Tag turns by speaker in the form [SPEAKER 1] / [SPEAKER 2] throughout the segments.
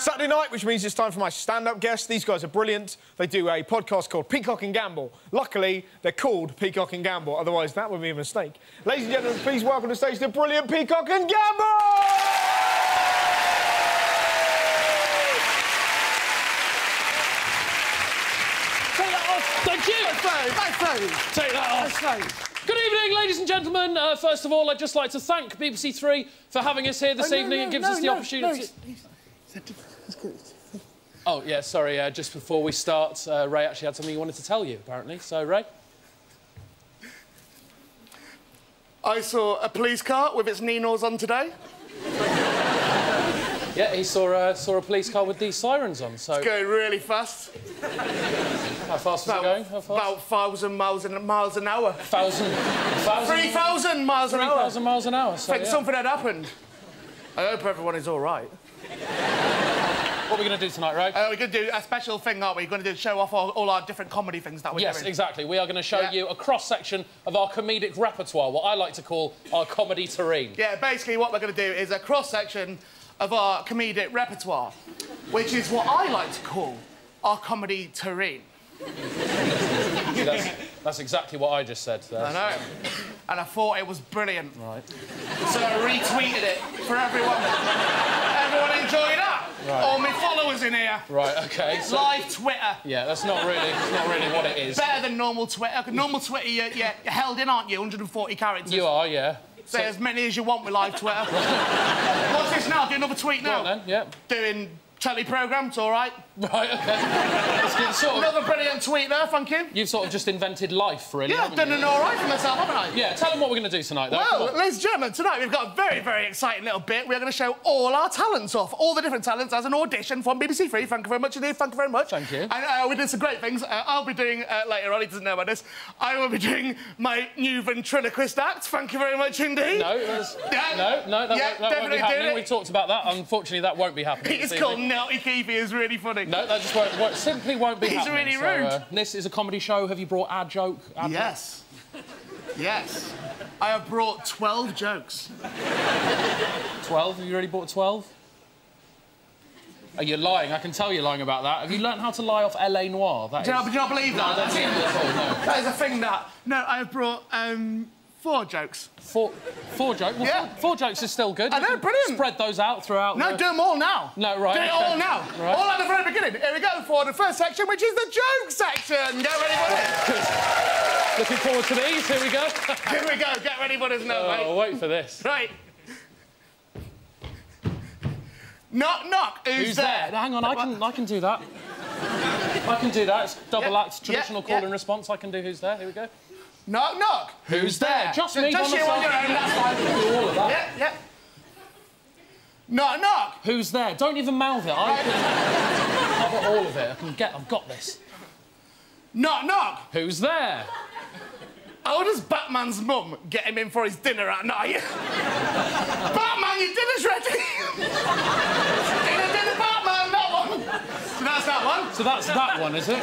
[SPEAKER 1] Saturday night, which means it's time for my stand-up guests. These guys are brilliant. They do a podcast called Peacock and Gamble. Luckily, they're called Peacock and Gamble. Otherwise, that would be a mistake. Ladies and gentlemen, please welcome to stage the brilliant Peacock and Gamble!
[SPEAKER 2] Take that off. Thank you. Take that off. Good evening, ladies and gentlemen. Uh, first of all, I'd just like to thank BBC Three for having us here this evening. it gives us the opportunity. Oh, yeah, sorry. Uh, just before we start, uh, Ray actually had something he wanted to tell you, apparently. So, Ray?
[SPEAKER 3] I saw a police car with its Ninos on today.
[SPEAKER 2] Yeah, he saw, uh, saw a police car with these sirens on. So,
[SPEAKER 3] Going really fast.
[SPEAKER 2] how fast was it going? How fast?
[SPEAKER 3] About thousand miles an miles an hour. 1,000... 3,000 miles an
[SPEAKER 2] three
[SPEAKER 3] hour.
[SPEAKER 2] thousand miles an hour. So,
[SPEAKER 3] think
[SPEAKER 2] yeah.
[SPEAKER 3] something had happened. I hope everyone is all right.
[SPEAKER 2] What are we going to do tonight, Ray?
[SPEAKER 3] Uh, we're going to do a special thing, aren't we? We're going to do show off all, all our different comedy things that we're
[SPEAKER 2] Yes,
[SPEAKER 3] doing.
[SPEAKER 2] exactly. We are going to show
[SPEAKER 3] Yeah.
[SPEAKER 2] you a cross section of our comedic repertoire, what I like to call our comedy terrain.
[SPEAKER 3] Yeah, basically what we're going to do is a cross section of our comedic repertoire, which is what I like to call our comedy terrain.
[SPEAKER 2] That's, that's exactly what I just said.
[SPEAKER 3] I know. And I thought it was brilliant.
[SPEAKER 2] Right.
[SPEAKER 3] So I retweeted it for everyone. everyone enjoy that. All my followers in here.
[SPEAKER 2] Right. Okay. So,
[SPEAKER 3] Live Twitter.
[SPEAKER 2] yeah, that's not really, that's not really what it is.
[SPEAKER 3] Better than normal Twitter. Normal Twitter, you're, you're held in, aren't you? 140 characters.
[SPEAKER 2] You are, yeah.
[SPEAKER 3] Say as many as you want with live Twitter. What's this now? Do another tweet now.
[SPEAKER 2] on then. Yeah.
[SPEAKER 3] Doing telly programmes, all right.
[SPEAKER 2] Right. Okay. It's good, sort of,
[SPEAKER 3] Another brilliant tweet there, thank you.
[SPEAKER 2] you've sort of just invented life, really.
[SPEAKER 3] Yeah, I've done
[SPEAKER 2] you?
[SPEAKER 3] an all right for myself, haven't I?
[SPEAKER 2] Yeah. Tell them what we're going to do tonight, though.
[SPEAKER 3] Well, ladies and gentlemen, tonight we've got a very, very exciting little bit. We're going to show all our talents off, all the different talents as an audition from BBC Three. Thank you very much indeed. Thank you very much.
[SPEAKER 2] Thank you.
[SPEAKER 3] And uh, we did some great things. Uh, I'll be doing uh, later on. He doesn't know about this. I will be doing my new ventriloquist act. Thank you very much indeed.
[SPEAKER 2] No, that's-
[SPEAKER 3] Yeah.
[SPEAKER 2] no, no, that,
[SPEAKER 3] Yeah,
[SPEAKER 2] won't, that won't
[SPEAKER 3] definitely
[SPEAKER 2] be happening. We talked about that. Unfortunately, that won't be happening.
[SPEAKER 3] It's called
[SPEAKER 2] evening.
[SPEAKER 3] Nelty Keefy. It's really funny.
[SPEAKER 2] No, that just won't, won't, simply won't be
[SPEAKER 3] He's
[SPEAKER 2] happening.
[SPEAKER 3] really
[SPEAKER 2] So,
[SPEAKER 3] rude.
[SPEAKER 2] uh, this is a comedy show. Have you brought our joke? Our
[SPEAKER 3] Yes. Yes. I have brought 12 jokes.
[SPEAKER 2] 12? Have you already bought 12? Are you lying? I can tell you're lying about that. Have you learnt how to lie off L.A. Noire? That
[SPEAKER 3] Do you, not, do you not believe that?
[SPEAKER 2] That's. That's all, no.
[SPEAKER 3] That is a thing that. No, I have brought um, four jokes.
[SPEAKER 2] Four, four jokes. Well,
[SPEAKER 3] Yeah.
[SPEAKER 2] four, four jokes is still good.
[SPEAKER 3] I
[SPEAKER 2] You
[SPEAKER 3] know, brilliant.
[SPEAKER 2] Spread those out throughout.
[SPEAKER 3] No,
[SPEAKER 2] the...
[SPEAKER 3] do them all now.
[SPEAKER 2] No, right,
[SPEAKER 3] Do it all now.
[SPEAKER 2] Right.
[SPEAKER 3] All at the very beginning. Here we go for the first section, which is the joke section. Get ready for this.
[SPEAKER 2] Looking forward to these. Here we go.
[SPEAKER 3] Here we go. Get ready for this now,
[SPEAKER 2] oh,
[SPEAKER 3] mate.
[SPEAKER 2] wait for this.
[SPEAKER 3] Right. Knock, knock. Who's,
[SPEAKER 2] Who's there? Hang on, I can, I can do that. I can do that. It's double
[SPEAKER 3] Yeah,
[SPEAKER 2] act, traditional
[SPEAKER 3] yeah,
[SPEAKER 2] call
[SPEAKER 3] yeah.
[SPEAKER 2] and response. I can do who's there. Here we go.
[SPEAKER 3] Knock, knock.
[SPEAKER 2] Who's there? Just me,
[SPEAKER 3] Just you on your own. That's fine.
[SPEAKER 2] Do all of that.
[SPEAKER 3] Yeah, yeah. Knock, knock.
[SPEAKER 2] Who's there? Don't even mouth it. I can... I've got all of it. I can get. I've got this.
[SPEAKER 3] Knock, knock.
[SPEAKER 2] Who's there?
[SPEAKER 3] How does Batman's mum get him in for his dinner at night? Batman, your dinner's ready. dinner, dinner, Batman, that one. So that's that one.
[SPEAKER 2] So that's that one, is it?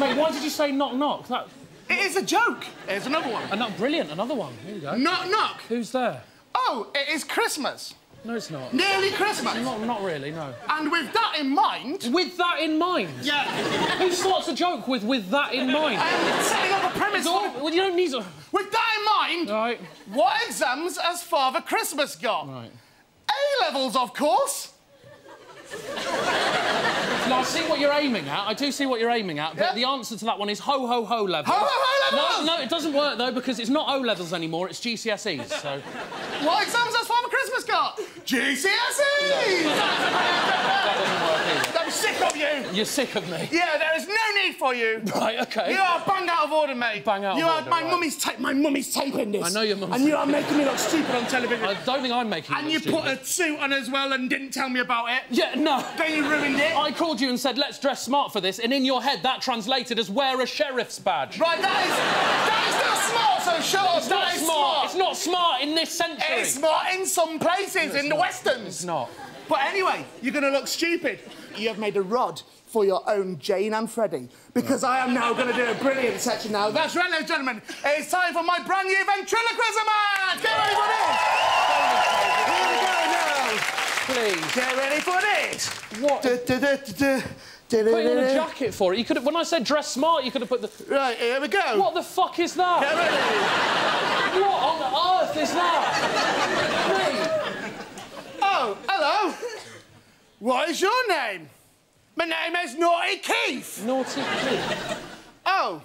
[SPEAKER 2] Mate, why did you say knock knock? That.
[SPEAKER 3] It is a joke. Here's another one.
[SPEAKER 2] And that brilliant. Another one. Here we go.
[SPEAKER 3] Knock, knock.
[SPEAKER 2] Who's there?
[SPEAKER 3] Oh, it is Christmas.
[SPEAKER 2] No, it's not.
[SPEAKER 3] Nearly Christmas.
[SPEAKER 2] Not, not really. No.
[SPEAKER 3] And with that in mind,
[SPEAKER 2] With that in mind.
[SPEAKER 3] yeah,
[SPEAKER 2] Who starts a joke with with that in mind?
[SPEAKER 3] I'm setting up a premise.
[SPEAKER 2] All,
[SPEAKER 3] for-
[SPEAKER 2] well, you don't need to.
[SPEAKER 3] With that in mind,
[SPEAKER 2] Right.
[SPEAKER 3] what exams has Father Christmas got?
[SPEAKER 2] Right.
[SPEAKER 3] A levels, of course.
[SPEAKER 2] No, I see what you're aiming at. I do see what you're aiming at. But
[SPEAKER 3] Yeah.
[SPEAKER 2] the answer to that one is ho ho ho level.
[SPEAKER 3] Ho, ho, ho levels!
[SPEAKER 2] No, no, it doesn't work though because it's not O levels anymore. It's GCSEs. So
[SPEAKER 3] What exams has Father Christmas got? GCSEs.
[SPEAKER 2] that doesn't work
[SPEAKER 3] sick of you.
[SPEAKER 2] You're sick of me.
[SPEAKER 3] Yeah, there is no need for you.
[SPEAKER 2] Right. Okay.
[SPEAKER 3] You are bang out of order, mate.
[SPEAKER 2] Bang out of
[SPEAKER 3] you are,
[SPEAKER 2] order,
[SPEAKER 3] My
[SPEAKER 2] right.
[SPEAKER 3] mummy's ta- my mummy's taping this.
[SPEAKER 2] I know your mum's
[SPEAKER 3] And you are making me look stupid on television.
[SPEAKER 2] I don't think I'm making. It.
[SPEAKER 3] And
[SPEAKER 2] you look
[SPEAKER 3] put a suit on as well and didn't tell me about it.
[SPEAKER 2] Yeah. No.
[SPEAKER 3] Then you ruined it.
[SPEAKER 2] I called you and said, let's dress smart for this, and in your head that translated as wear a sheriff's badge.
[SPEAKER 3] Right, that is that is not smart. So shut up.
[SPEAKER 2] It's not
[SPEAKER 3] That is
[SPEAKER 2] smart. It's not smart in this century.
[SPEAKER 3] It's smart in some places in the westerns.
[SPEAKER 2] It's not.
[SPEAKER 3] But anyway, you're going to look stupid. You have made a rod for your own Jane and Freddie because I am now going to do a brilliant section now. That's right, ladies and gentlemen. It's time for my brand new ventriloquism act. Get ready for this. Here we go now.
[SPEAKER 2] please.
[SPEAKER 3] Get ready for this.
[SPEAKER 2] What?
[SPEAKER 3] Du-
[SPEAKER 2] Put in a jacket for it. You could have, when I said dress smart, you could have put the.
[SPEAKER 3] Right, here we go.
[SPEAKER 2] What the fuck is that?
[SPEAKER 3] Get ready.
[SPEAKER 2] What on earth is that?
[SPEAKER 3] Oh, hello. What is your name? My name is Naughty Keith.
[SPEAKER 2] naughty kid.
[SPEAKER 3] Oh,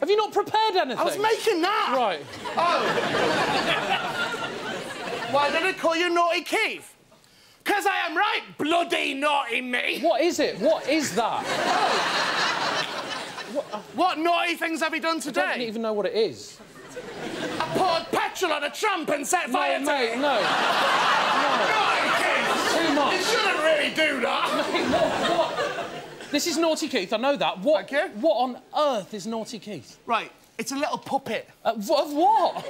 [SPEAKER 2] Have you not prepared anything?
[SPEAKER 3] I was making that.
[SPEAKER 2] Right. Oh.
[SPEAKER 3] Why did I call you Naughty Keith? Because I am right, bloody naughty me.
[SPEAKER 2] What is it? What is that? Oh.
[SPEAKER 3] What naughty things have you done today?
[SPEAKER 2] I don't even know what it is.
[SPEAKER 3] Petrol on a tramp and set fire
[SPEAKER 2] No,
[SPEAKER 3] to
[SPEAKER 2] mate,
[SPEAKER 3] it.
[SPEAKER 2] no.
[SPEAKER 3] Naughty Keith.
[SPEAKER 2] Too
[SPEAKER 3] You
[SPEAKER 2] much.
[SPEAKER 3] shouldn't really do that.
[SPEAKER 2] Mate, what, what? This is Naughty Keith, I know that. What,
[SPEAKER 3] Thank you.
[SPEAKER 2] what on earth is Naughty Keith?
[SPEAKER 3] Right, it's a little puppet
[SPEAKER 2] Uh, of what?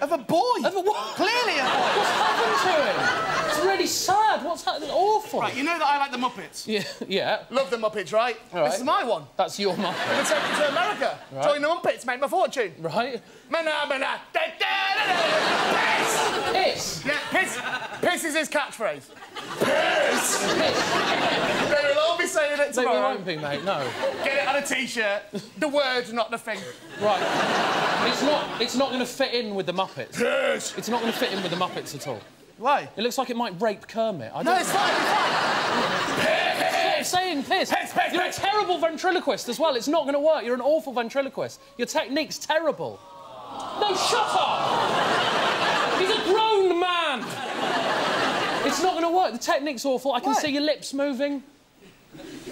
[SPEAKER 3] of a boy.
[SPEAKER 2] Of a what?
[SPEAKER 3] Clearly a boy.
[SPEAKER 2] What's happened to him? It's really sad. What's happened? Awful.
[SPEAKER 3] Right, you know that I like the Muppets.
[SPEAKER 2] Yeah, yeah.
[SPEAKER 3] Love the Muppets, right?
[SPEAKER 2] right.
[SPEAKER 3] This is my one.
[SPEAKER 2] That's your mum,
[SPEAKER 3] I'm take it to America. Join the Muppets, make my fortune.
[SPEAKER 2] right?
[SPEAKER 3] Mana, mana, da, da, da, piss.
[SPEAKER 2] Piss.
[SPEAKER 3] Yeah, piss. Piss is his catchphrase.
[SPEAKER 2] Piss.
[SPEAKER 3] They will all be saying it
[SPEAKER 2] No, won't be, mate. No.
[SPEAKER 3] Get it on a t-shirt. The word, not the thing.
[SPEAKER 2] Right. It's not. It's not going to fit in with the Muppets.
[SPEAKER 3] Piss.
[SPEAKER 2] It's not going to fit in with the Muppets at all.
[SPEAKER 3] Why?
[SPEAKER 2] It looks like it might rape Kermit. I
[SPEAKER 3] No,
[SPEAKER 2] don't
[SPEAKER 3] it's fine, it's fine.
[SPEAKER 2] Saying piss.
[SPEAKER 3] Piss, piss,
[SPEAKER 2] You're
[SPEAKER 3] piss.
[SPEAKER 2] a terrible ventriloquist as well. It's not going to work. You're an awful ventriloquist. Your technique's terrible. No, shut up! He's a grown man. It's not going to work. The technique's awful. I can
[SPEAKER 3] Why?
[SPEAKER 2] see your lips moving.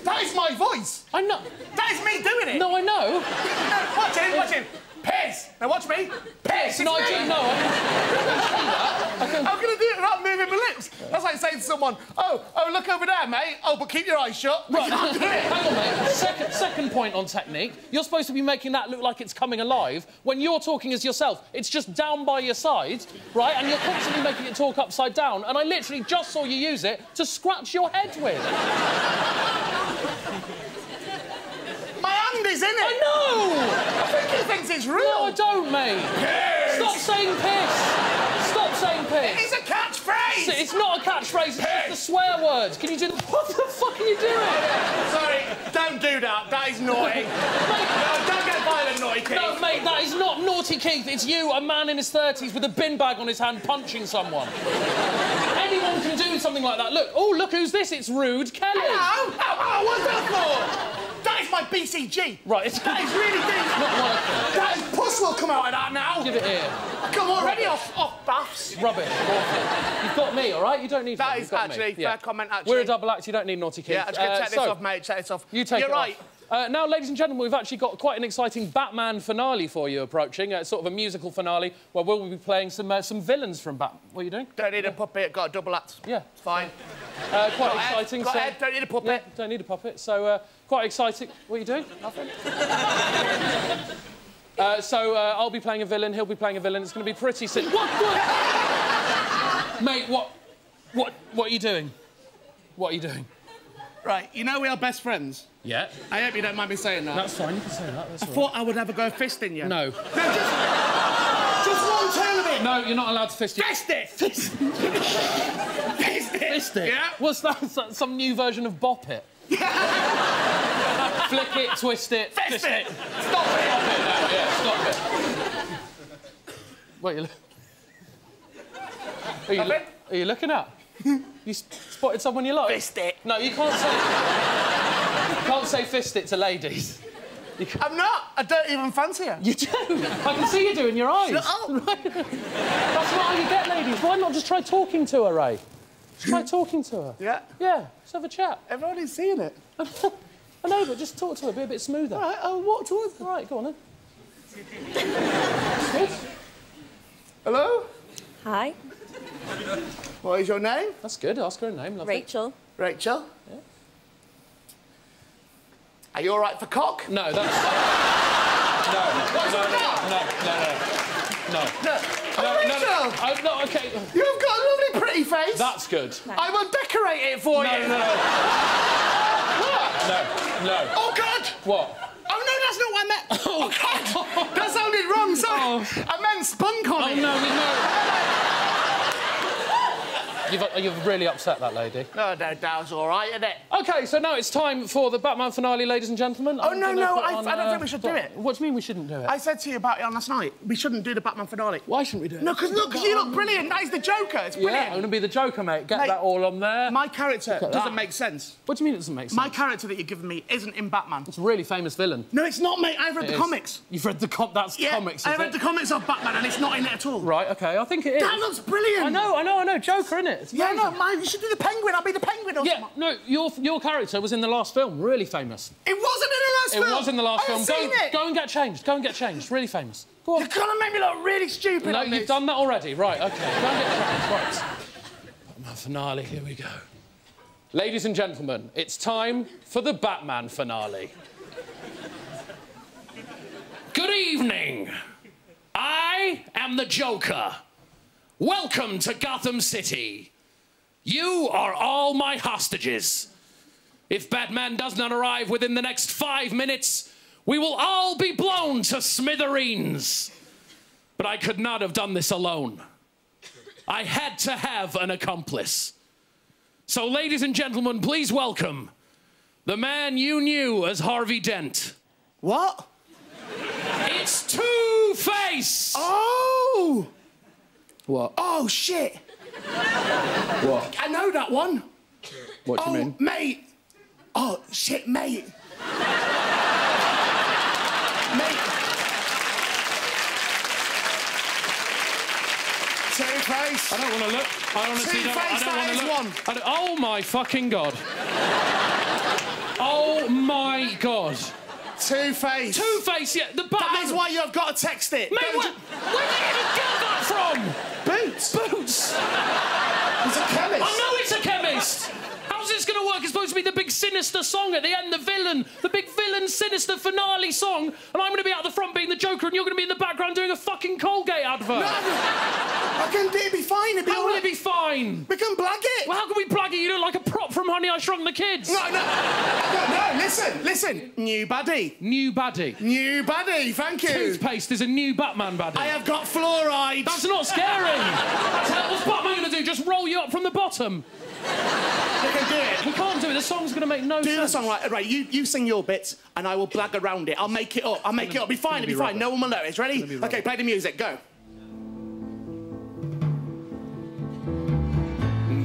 [SPEAKER 3] That is my voice.
[SPEAKER 2] I know.
[SPEAKER 3] That is me doing it.
[SPEAKER 2] No, I know.
[SPEAKER 3] No, watch him, watch him. Piss. Now watch me. Piss.
[SPEAKER 2] No, I do. No, I
[SPEAKER 3] I'm gonna do it without moving my lips. That's like saying to someone, "Oh, oh, look over there, mate. Oh, but keep your eyes shut."
[SPEAKER 2] Right,
[SPEAKER 3] can't
[SPEAKER 2] hang on, mate. Second, second point on technique. You're supposed to be making that look like it's coming alive. When you're talking as yourself, it's just down by your side, right? And you're constantly making it talk upside down. And I literally just saw you use it to scratch your head with.
[SPEAKER 3] My hand is in it.
[SPEAKER 2] I know!
[SPEAKER 3] I think he thinks it's real.
[SPEAKER 2] No, I don't, mate.
[SPEAKER 3] Piss.
[SPEAKER 2] Stop saying piss. Stop saying piss.
[SPEAKER 3] It's a catchphrase.
[SPEAKER 2] It's not a catchphrase, it's just the swear words. Can you do the... What the fuck are you doing?
[SPEAKER 3] Sorry, don't do that. That is naughty. no, don't get violent, naughty kid.
[SPEAKER 2] No, mate, that is not naughty Keith. It's you, a man in his 30s with a bin bag on his hand punching someone. Anyone can do something like that. Look, oh, look who's this? It's Rude Kelly.
[SPEAKER 3] Ow, ow, ow, what's that for? My BCG.
[SPEAKER 2] Right, it's
[SPEAKER 3] That is really deep.
[SPEAKER 2] not.
[SPEAKER 3] That is puss will come out of that now.
[SPEAKER 2] Give it here.
[SPEAKER 3] Come already off, off baths.
[SPEAKER 2] Rubbish. You've got me, all right? You don't need
[SPEAKER 3] That
[SPEAKER 2] me.
[SPEAKER 3] is
[SPEAKER 2] You've me.
[SPEAKER 3] actually fair comment, actually.
[SPEAKER 2] We're a double act. You don't need naughty Keith.
[SPEAKER 3] Yeah, I'm just gonna
[SPEAKER 2] Uh,
[SPEAKER 3] take this
[SPEAKER 2] so,
[SPEAKER 3] off, mate. Take this off.
[SPEAKER 2] You take
[SPEAKER 3] You're
[SPEAKER 2] it
[SPEAKER 3] right.
[SPEAKER 2] off. Uh, now, ladies and gentlemen, we've actually got quite an exciting Batman finale for you approaching. Uh, sort of a musical finale where we'll be playing some uh, some villains from Bat. What are you doing?
[SPEAKER 3] Don't need a puppet. Got a double act.
[SPEAKER 2] Yeah.
[SPEAKER 3] It's fine.
[SPEAKER 2] Uh, quite
[SPEAKER 3] Got
[SPEAKER 2] exciting.
[SPEAKER 3] got
[SPEAKER 2] so-
[SPEAKER 3] don't need a puppet.
[SPEAKER 2] Yeah, don't need a puppet. So uh, quite exciting. What are you doing? Nothing. uh, so uh, I'll be playing a villain. He'll be playing a villain. It's going to be pretty simple. What? what? Mate, what? What? What are you doing? What are you doing?
[SPEAKER 3] Right, you know we are best friends.
[SPEAKER 2] Yeah.
[SPEAKER 3] I hope you don't mind me saying that.
[SPEAKER 2] That's fine. You can say that. That's right.
[SPEAKER 3] Thought I would ever go fisting you.
[SPEAKER 2] No.
[SPEAKER 3] Just, just one turn of it.
[SPEAKER 2] No, you're not allowed to fist it.
[SPEAKER 3] Fist it.
[SPEAKER 2] Fist,
[SPEAKER 3] Fist it.
[SPEAKER 2] fist it.
[SPEAKER 3] Yeah.
[SPEAKER 2] What's that Some new version of Bop It? Flick it, twist it,
[SPEAKER 3] Fist it.
[SPEAKER 2] Stop
[SPEAKER 3] Stop it.
[SPEAKER 2] it stop it. What are you, are you,
[SPEAKER 3] Stop
[SPEAKER 2] lo-
[SPEAKER 3] it.
[SPEAKER 2] are you looking at? You spotted someone you like?
[SPEAKER 3] Fist it.
[SPEAKER 2] No, you can't say. you can't say fist it to ladies.
[SPEAKER 3] I'm not. I don't even fancy her.
[SPEAKER 2] You do. I can see you do in your eyes.
[SPEAKER 3] Shut up.
[SPEAKER 2] That's not how you get ladies. Why not just try talking to her, Ray? Just try talking to her.
[SPEAKER 3] Yeah.
[SPEAKER 2] Yeah, just have a chat.
[SPEAKER 3] Everybody's seeing it.
[SPEAKER 2] I know, but just talk to her, be a bit smoother.
[SPEAKER 3] All right, I'll walk towards her.
[SPEAKER 2] All right, go on then. Good.
[SPEAKER 3] Hello?
[SPEAKER 4] Hi,
[SPEAKER 3] What is your name?
[SPEAKER 2] That's good. Ask her a name, lovely.
[SPEAKER 4] Rachel.
[SPEAKER 3] Rachel? Are you all right for cock?
[SPEAKER 2] No, that's. No,
[SPEAKER 3] What's
[SPEAKER 2] no, no, no, no, no, no.
[SPEAKER 3] No.
[SPEAKER 2] No,
[SPEAKER 3] Oh,
[SPEAKER 2] no,
[SPEAKER 3] Rachel!
[SPEAKER 2] no, oh, no, okay.
[SPEAKER 3] You've got a lovely pretty face.
[SPEAKER 2] That's good.
[SPEAKER 3] I will decorate it for
[SPEAKER 2] No,
[SPEAKER 3] you.
[SPEAKER 2] no, no.
[SPEAKER 3] What?
[SPEAKER 2] No, no.
[SPEAKER 3] Oh, God!
[SPEAKER 2] What?
[SPEAKER 3] Oh, no, that's not what I meant. Oh, God! that sounded wrong, sorry.
[SPEAKER 2] Oh.
[SPEAKER 3] I meant spunk on
[SPEAKER 2] Oh,
[SPEAKER 3] it.
[SPEAKER 2] no, no. You've, you've really upset that lady.
[SPEAKER 3] No, no, that was all right, isn't it?
[SPEAKER 2] OK, so now it's time for the Batman finale, ladies and gentlemen.
[SPEAKER 3] Oh,
[SPEAKER 2] I'm
[SPEAKER 3] no, no, I-
[SPEAKER 2] on,
[SPEAKER 3] I don't
[SPEAKER 2] uh,
[SPEAKER 3] think we should do it.
[SPEAKER 2] What do you mean we shouldn't do it?
[SPEAKER 3] I said to you about it on last night. We shouldn't do the Batman finale.
[SPEAKER 2] Why shouldn't we do it?
[SPEAKER 3] No, because look, you look brilliant. That is the Joker. It's brilliant. Yeah.
[SPEAKER 2] I'm going to be the Joker, mate. Get
[SPEAKER 3] Mate,
[SPEAKER 2] that all on there.
[SPEAKER 3] My character doesn't
[SPEAKER 2] that.
[SPEAKER 3] make sense.
[SPEAKER 2] What do you mean it doesn't make sense?
[SPEAKER 3] My character that you're giving me isn't in Batman.
[SPEAKER 2] It's a really famous villain.
[SPEAKER 3] No, it's not, mate. I've read
[SPEAKER 2] It
[SPEAKER 3] the
[SPEAKER 2] is.
[SPEAKER 3] comics.
[SPEAKER 2] You've read the com- that's
[SPEAKER 3] Yeah,
[SPEAKER 2] comics,
[SPEAKER 3] I read
[SPEAKER 2] it?
[SPEAKER 3] the comics of Batman, and it's not in it at all.
[SPEAKER 2] Right, OK, I think it is.
[SPEAKER 3] That looks brilliant.
[SPEAKER 2] I know, I know, I know. Joker, innit? It's
[SPEAKER 3] Yeah, no. You should do the Penguin. I'll be the Penguin. Or
[SPEAKER 2] Yeah,
[SPEAKER 3] something.
[SPEAKER 2] no, your, your character was in the last film, really famous.
[SPEAKER 3] It wasn't in the last
[SPEAKER 2] It
[SPEAKER 3] film.
[SPEAKER 2] It was in the last
[SPEAKER 3] I
[SPEAKER 2] film.
[SPEAKER 3] haven't
[SPEAKER 2] Go,
[SPEAKER 3] seen it.
[SPEAKER 2] go and get changed. Go and get changed. Really famous. Go on.
[SPEAKER 3] You're gonna make me look really stupid.
[SPEAKER 2] No, you've
[SPEAKER 3] this.
[SPEAKER 2] done that already. Right, OK. Go and get changed. Right. Batman finale, here we go. Ladies and gentlemen, it's time for the Batman finale. Good evening. I am the Joker. Welcome to Gotham City. You are all my hostages. If Batman does not arrive within the next five minutes, we will all be blown to smithereens. But I could not have done this alone. I had to have an accomplice. So, ladies and gentlemen, please welcome the man you knew as Harvey Dent.
[SPEAKER 3] What?
[SPEAKER 2] It's Two Face!
[SPEAKER 3] Oh!
[SPEAKER 2] What?
[SPEAKER 3] Oh shit!
[SPEAKER 2] What?
[SPEAKER 3] I know that one.
[SPEAKER 2] What do
[SPEAKER 3] oh,
[SPEAKER 2] you mean?
[SPEAKER 3] mate. Oh shit, mate. mate. Two-Face.
[SPEAKER 2] I don't want to look. I honestly don't. I
[SPEAKER 3] Two-Face,
[SPEAKER 2] don't
[SPEAKER 3] that
[SPEAKER 2] want to
[SPEAKER 3] is
[SPEAKER 2] look.
[SPEAKER 3] one.
[SPEAKER 2] I oh my fucking god! oh my god!
[SPEAKER 3] Two-Face.
[SPEAKER 2] Two Face, yeah, the Batman.
[SPEAKER 3] That is why you've got to text it.
[SPEAKER 2] Mate,
[SPEAKER 3] Don't
[SPEAKER 2] what,
[SPEAKER 3] you-
[SPEAKER 2] where did you even get that from?
[SPEAKER 3] Boots.
[SPEAKER 2] Boots.
[SPEAKER 3] He's a chemist.
[SPEAKER 2] I know it's a chemist. How's this going to work? It's supposed to be the big sinister song at the end, the villain, the big villain sinister finale song, and I'm going to be out the front being the Joker, and you're going to be in the background doing a fucking Colgate advert.
[SPEAKER 3] No, I can it'd be fine. It'd be
[SPEAKER 2] How will
[SPEAKER 3] right.
[SPEAKER 2] it be fine?
[SPEAKER 3] We can blag it.
[SPEAKER 2] Well, how can we plug it? You look like a prop from Honey I Shrunk the Kids.
[SPEAKER 3] No, no, no, no, listen, listen. New buddy.
[SPEAKER 2] New buddy.
[SPEAKER 3] New buddy. thank you.
[SPEAKER 2] Toothpaste is a new Batman buddy.
[SPEAKER 3] I have got fluoride.
[SPEAKER 2] That's not scary. Tell- What's Batman going to do? Just roll you up from the bottom?
[SPEAKER 3] You can do it.
[SPEAKER 2] Song's going to make no
[SPEAKER 3] Do the song right, right. You, you sing your bits, and I will blag around it. I'll make it up. I'll make it up. Be fine. It'll be,
[SPEAKER 2] be
[SPEAKER 3] fine. No one will notice. Ready? Okay, play the music. Go.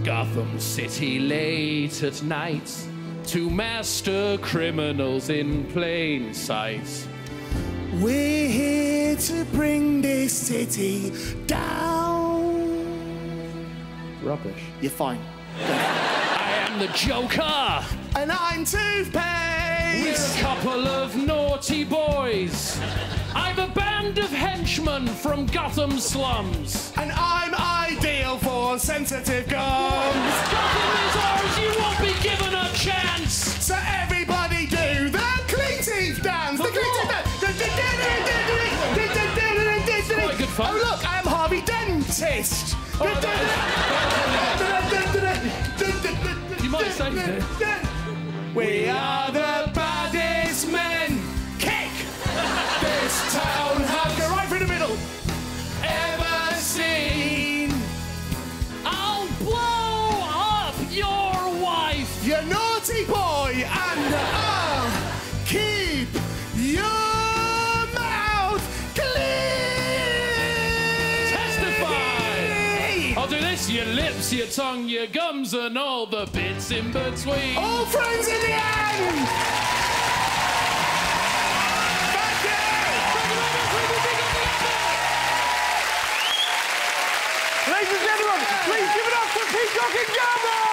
[SPEAKER 2] Gotham City late at night. Two master criminals in plain sight.
[SPEAKER 3] We're here to bring this city down.
[SPEAKER 2] Rubbish.
[SPEAKER 3] You're fine.
[SPEAKER 2] I am the Joker
[SPEAKER 3] And I'm toothpaste.
[SPEAKER 2] a couple of naughty boys. I'm a band of henchmen from Gotham slums.
[SPEAKER 3] And I'm ideal for sensitive gums.
[SPEAKER 2] Gotham is ours, you won't be given a chance.
[SPEAKER 3] So everybody do the clean teeth dance. The
[SPEAKER 2] The
[SPEAKER 3] clean teeth dance.
[SPEAKER 2] quite good fun.
[SPEAKER 3] Oh look, I am Harvey Dentist. We are the
[SPEAKER 2] Your lips, your tongue, your gums, and all the bits in between.
[SPEAKER 3] All friends in the end.
[SPEAKER 1] Ladies and gentlemen, please give it up for Peacock